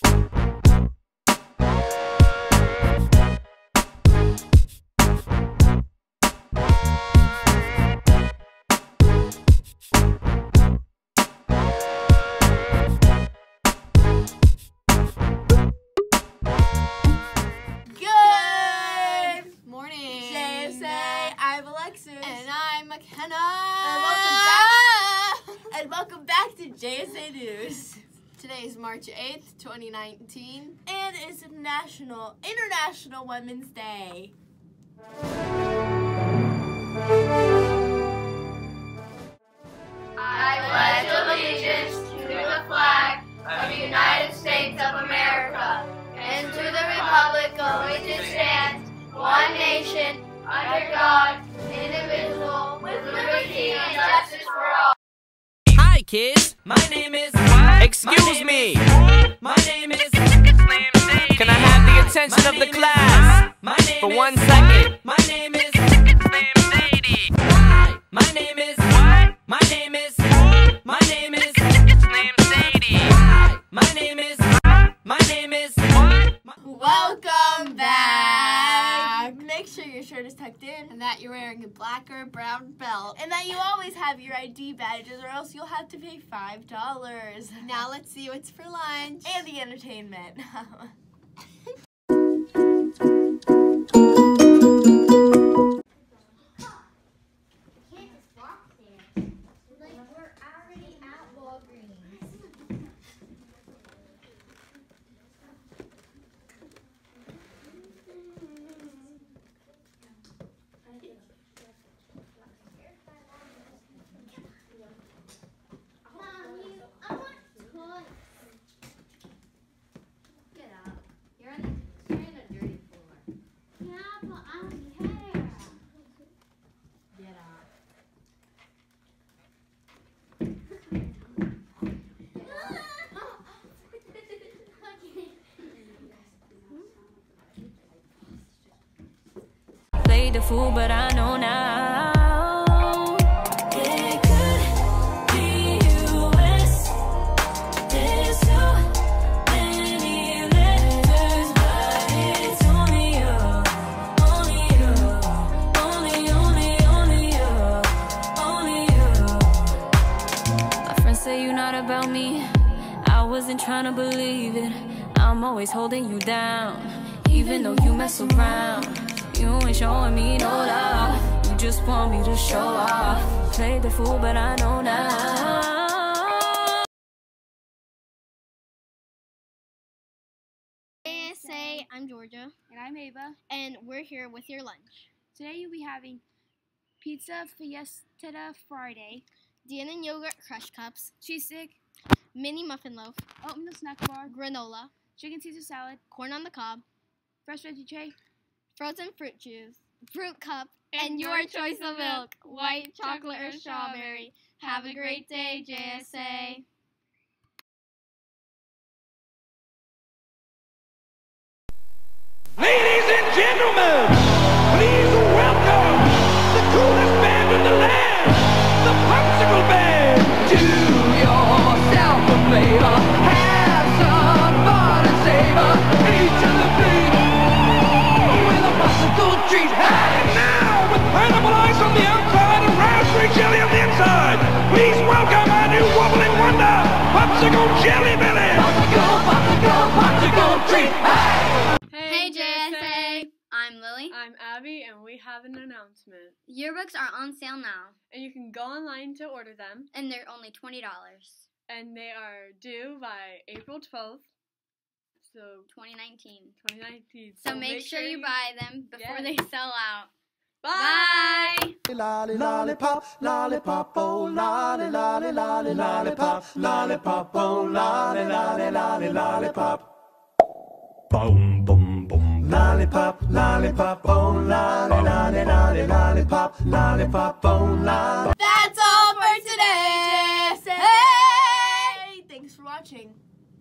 Good morning. JSA, I'm Alexis. And I'm McKenna. And welcome back to JSA News. Today is March 8th, 2019. And it's National International Women's Day. I pledge allegiance to the flag of the United States of America and to the republic for which it stands, one nation, under God, kids. My name is. Excuse me. My name is. Can I have the attention of the class for one second? My name is. My name is. My name is. My name is. My name is. My name is. Welcome that you're wearing a black or a brown belt. And that you always have your ID badges, or else you'll have to pay $5. Now let's see what's for lunch. And the entertainment. The fool, but I know now. It could be US. There's so many letters, but it's only you, only you, only, only, only you, only you. My friends say you're not about me. I wasn't trying to believe it. I'm always holding you down, even though you mess around. You ain't showing me no love. You just want me to show off. Played the fool, but I know now. ASA, I'm Georgia. And I'm Ava. And we're here with your lunch. Today you'll be having Pizza Fiesta Friday, Dannon yogurt crush cups, cheese stick, mini muffin loaf, oatmeal snack bar, granola, chicken Caesar salad, corn on the cob, fresh veggie tray, frozen fruit juice, fruit cup, And and, your your choice of milk, white, chocolate, or strawberry. Have a great day, JSA. Ladies and gentlemen, Popsicle Jelly Belly. Popsicle, popsicle, popsicle treat. Hey! Hey, JSA. I'm Lily. I'm Abby, and we have an announcement. Yearbooks are on sale now, And you can go online to order them, and they're only $20. and they are due by April 12th, so 2019. 2019. So make sure you buy them before Yes. they sell out. Bye! Bye. Lolly, lollipop, lollipop, oh, lolly, lolly, lolly, lollipop, lollipop, oh, lolly, lolly, lolly, lollipop. Boom, boom, boom. Lollipop, lollipop, oh, lolly, lolly, lolly, lollipop, lollipop, oh, lolly. That's all for today. Hey! Thanks for watching.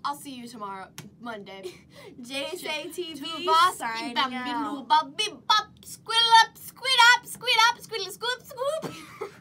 I'll see you tomorrow, Monday. JSA TV Boss, signing bam, out. bim, boo, bop, bim, bop, squiddle up, squid up, squid up, squiddle, scoop, scoop.